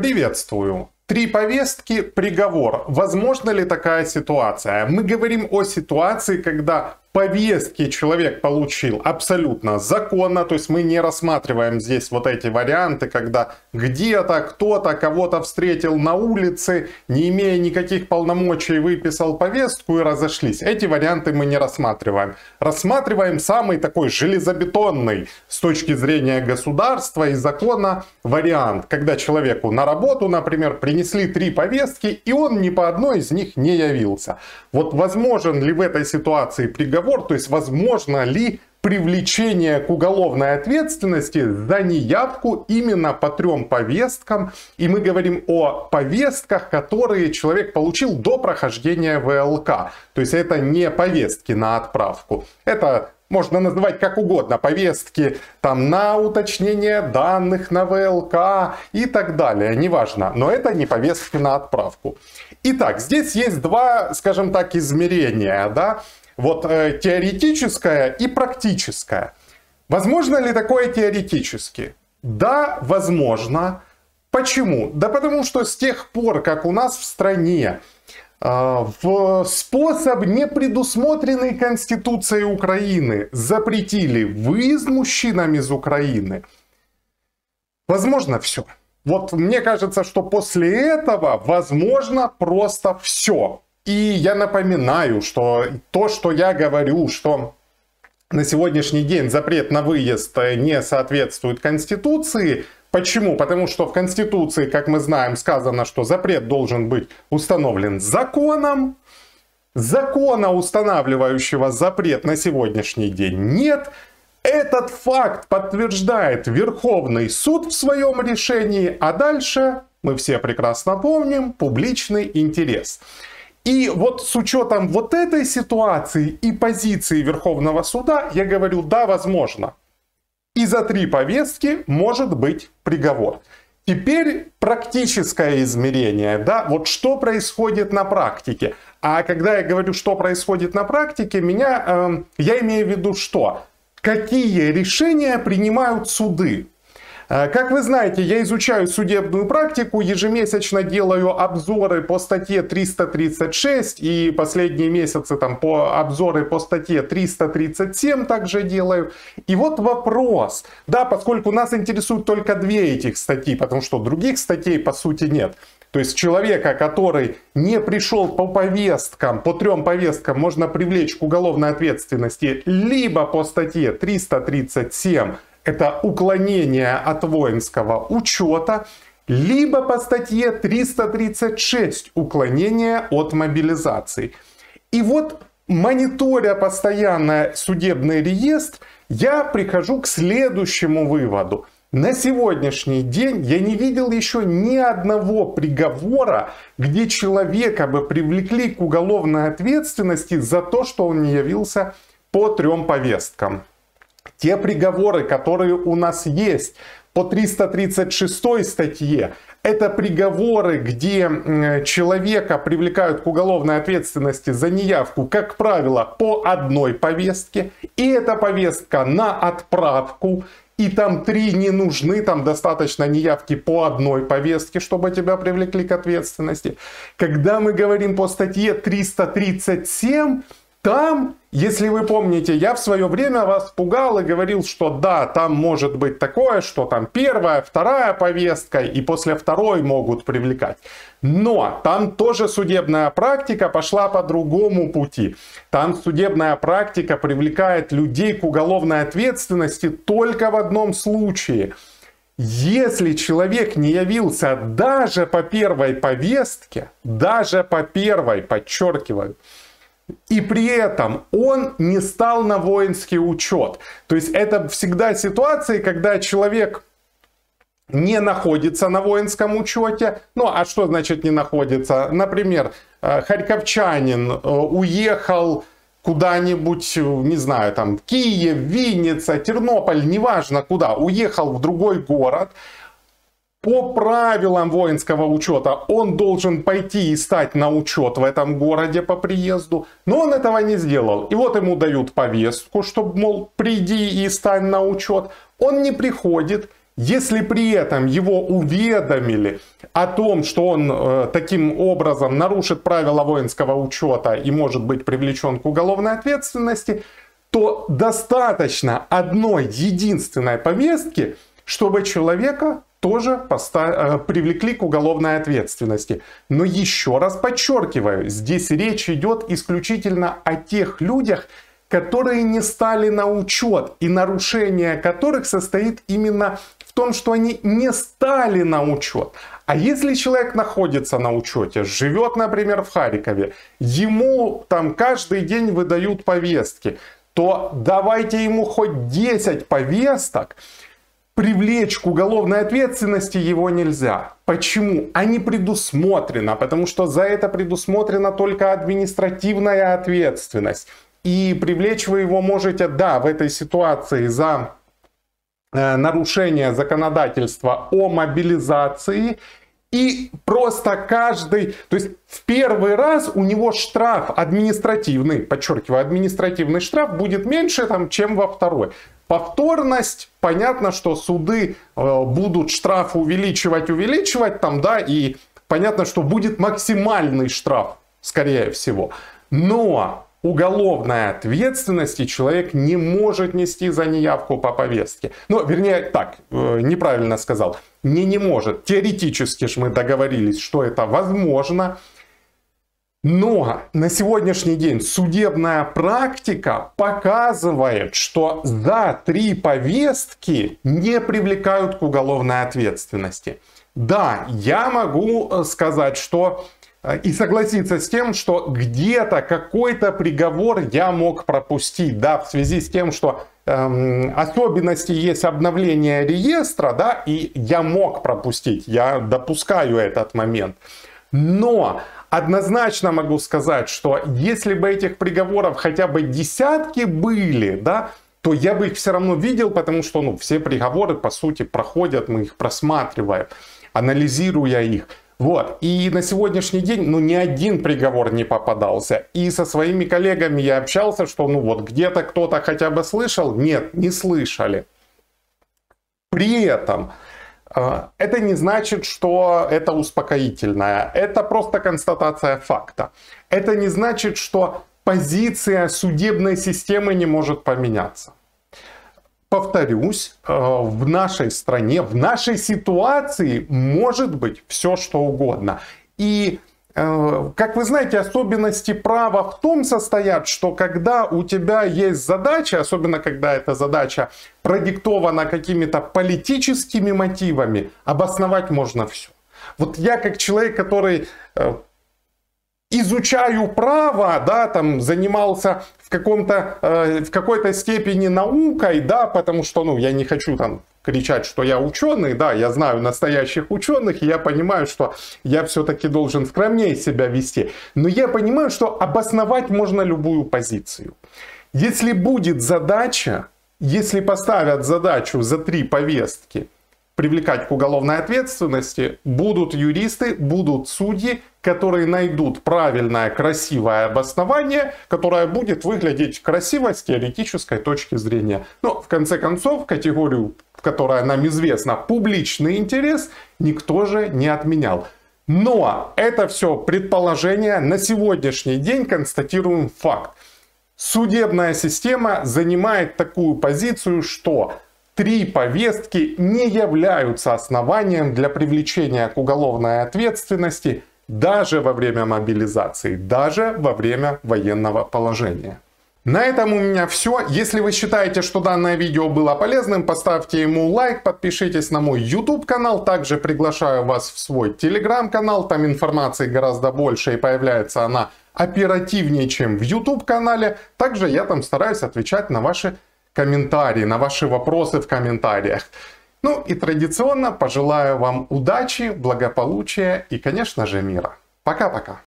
Приветствую! Три повестки, приговор. Возможно ли такая ситуация? Мы говорим о ситуации, когда повестки человек получил абсолютно законно, то есть мы не рассматриваем здесь вот эти варианты, когда где-то кто-то кого-то встретил на улице, не имея никаких полномочий, выписал повестку и разошлись. Эти варианты мы не рассматриваем. Рассматриваем самый такой железобетонный с точки зрения государства и закона вариант, когда человеку на работу, например, принесли три повестки, и он ни по одной из них не явился. Вот возможен ли в этой ситуации приговор приговор, то есть возможно ли привлечение к уголовной ответственности за неявку именно по трем повесткам. И мы говорим о повестках, которые человек получил до прохождения ВЛК. То есть это не повестки на отправку. Это можно называть как угодно, повестки там на уточнение данных, на ВЛК и так далее, неважно. Но это не повестки на отправку. Итак, здесь есть два, скажем так, измерения, да. Вот э, теоретическое и практическое. Возможно ли такое теоретически? Да, возможно. Почему? Да потому что с тех пор, как у нас в стране э, в способ, не предусмотренный Конституцией Украины, запретили выезд мужчинам из Украины, возможно все. Вот мне кажется, что после этого возможно просто все. И я напоминаю, что то, что я говорю, что на сегодняшний день запрет на выезд не соответствует Конституции. Почему? Потому что в Конституции, как мы знаем, сказано, что запрет должен быть установлен законом. Закона, устанавливающего запрет на сегодняшний день, нет. Этот факт подтверждает Верховный суд в своем решении, а дальше, мы все прекрасно помним, публичный интерес. И вот с учетом вот этой ситуации и позиции Верховного суда, я говорю, да, возможно. И за три повестки может быть приговор. Теперь практическое измерение, да, вот что происходит на практике. А когда я говорю, что происходит на практике, меня, э, я имею в виду что? Какие решения принимают суды? Э, как вы знаете, я изучаю судебную практику, ежемесячно делаю обзоры по статье 336 и последние месяцы там по обзоры по статье 337 также делаю. И вот вопрос, да, поскольку нас интересуют только две этих статьи, потому что других статей по сути нет. То есть человека, который не пришел по повесткам, по трем повесткам, можно привлечь к уголовной ответственности либо по статье 337 это уклонение от воинского учета, либо по статье 336 уклонение от мобилизации. И вот мониторя постоянно судебный реестр, я прихожу к следующему выводу. На сегодняшний день я не видел еще ни одного приговора, где человека бы привлекли к уголовной ответственности за то, что он не явился по трем повесткам. Те приговоры, которые у нас есть по 336 статье, это приговоры, где человека привлекают к уголовной ответственности за неявку, как правило, по одной повестке. И эта повестка на отправку. И там три не нужны, там достаточно неявки по одной повестке, чтобы тебя привлекли к ответственности. Когда мы говорим по статье 337, там, если вы помните, я в свое время вас пугал и говорил, что да, там может быть такое, что там первая, вторая повестка и после второй могут привлекать. Но там тоже судебная практика пошла по другому пути. Там судебная практика привлекает людей к уголовной ответственности только в одном случае. Если человек не явился даже по первой повестке, даже по первой, подчеркиваю, и при этом он не стал на воинский учет. То есть это всегда ситуации, когда человек не находится на воинском учете. Ну, а что значит не находится? Например, э, харьковчанин э, уехал куда-нибудь, не знаю, там, Киев, Винница, Тернополь, неважно куда, уехал в другой город, по правилам воинского учета он должен пойти и стать на учет в этом городе по приезду, но он этого не сделал. И вот ему дают повестку, чтобы, мол, приди и стань на учет. Он не приходит, если при этом его уведомили о том, что он э, таким образом нарушит правила воинского учета и может быть привлечен к уголовной ответственности, то достаточно одной единственной повестки, чтобы человека тоже э, привлекли к уголовной ответственности. Но еще раз подчеркиваю, здесь речь идет исключительно о тех людях, которые не стали на учет и нарушение которых состоит именно в том, что они не стали на учет. А если человек находится на учете, живет, например, в Харькове, ему там каждый день выдают повестки, то давайте ему хоть 10 повесток, привлечь к уголовной ответственности его нельзя. Почему? А не предусмотрено, потому что за это предусмотрена только административная ответственность. И привлечь вы его можете, да, в этой ситуации за э, нарушение законодательства о мобилизации и просто каждый, то есть в первый раз у него штраф административный, подчеркиваю, административный штраф будет меньше, там, чем во второй. Повторность, понятно, что суды э, будут штраф увеличивать, увеличивать там, да, и понятно, что будет максимальный штраф, скорее всего. Но уголовной ответственности человек не может нести за неявку по повестке. Ну, вернее, так, э, неправильно сказал. Не не может. Теоретически же мы договорились, что это возможно. Но на сегодняшний день судебная практика показывает, что за три повестки не привлекают к уголовной ответственности. Да, я могу э, сказать, что и согласиться с тем, что где-то какой-то приговор я мог пропустить, да, в связи с тем, что эм, особенности есть обновление реестра, да, и я мог пропустить, я допускаю этот момент. Но однозначно могу сказать, что если бы этих приговоров хотя бы десятки были, да, то я бы их все равно видел, потому что ну, все приговоры, по сути, проходят, мы их просматриваем, анализируя их. Вот. И на сегодняшний день, ну, ни один приговор не попадался. И со своими коллегами я общался, что, ну, вот где-то кто-то хотя бы слышал. Нет, не слышали. При этом а, это не значит, что это успокоительное. Это просто констатация факта. Это не значит, что позиция судебной системы не может поменяться. Повторюсь, э, в нашей стране, в нашей ситуации может быть все что угодно. И Э, как вы знаете, особенности права в том состоят, что когда у тебя есть задача, особенно когда эта задача продиктована какими-то политическими мотивами, обосновать можно все. Вот я как человек, который э, изучаю право, да, там занимался в каком-то, э, в какой-то степени наукой, да, потому что, ну, я не хочу там кричать, что я ученый, да, я знаю настоящих ученых, и я понимаю, что я все-таки должен скромнее себя вести. Но я понимаю, что обосновать можно любую позицию. Если будет задача, если поставят задачу за три повестки привлекать к уголовной ответственности, будут юристы, будут судьи, которые найдут правильное, красивое обоснование, которое будет выглядеть красиво с теоретической точки зрения. Но в конце концов категорию которая нам известна, публичный интерес, никто же не отменял. Но это все предположение. На сегодняшний день констатируем факт. Судебная система занимает такую позицию, что три повестки не являются основанием для привлечения к уголовной ответственности даже во время мобилизации, даже во время военного положения. На этом у меня все. Если вы считаете, что данное видео было полезным, поставьте ему лайк, подпишитесь на мой YouTube канал. Также приглашаю вас в свой Telegram канал. Там информации гораздо больше и появляется она оперативнее, чем в YouTube канале. Также я там стараюсь отвечать на ваши комментарии, на ваши вопросы в комментариях. Ну и традиционно пожелаю вам удачи, благополучия и, конечно же, мира. Пока-пока.